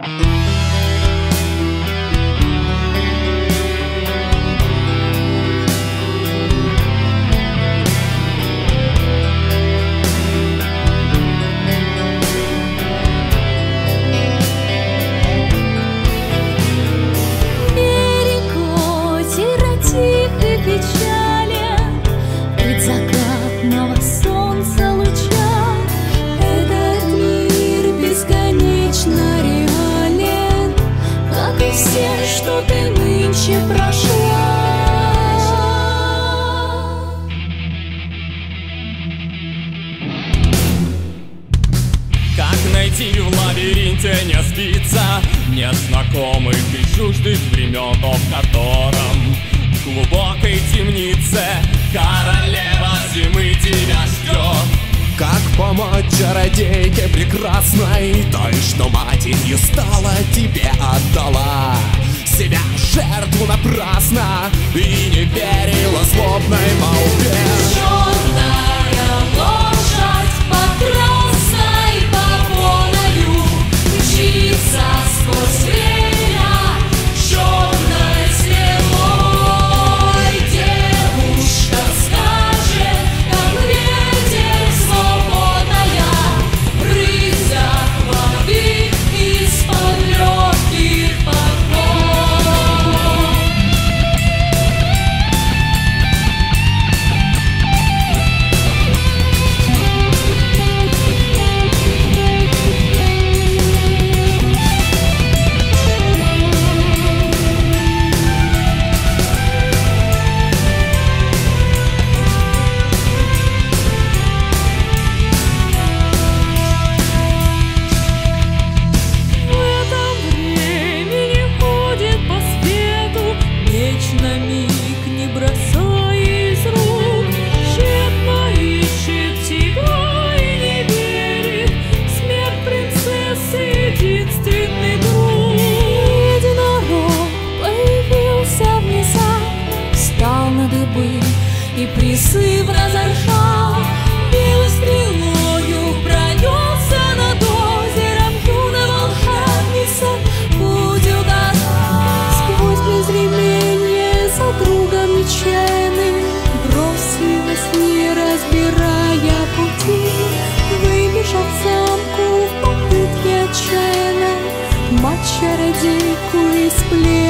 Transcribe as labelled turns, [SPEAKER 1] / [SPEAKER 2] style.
[SPEAKER 1] найти лабиринте не спится. Нет знакомых и чуждых времен, в котором В глубокой темнице королева зимы тебя ждет.
[SPEAKER 2] Как помочь чародейке прекрасной Той, что матерью стала, тебе отдала Себя жертву напрасно И не верила злобной молве
[SPEAKER 3] чародейку плена спасти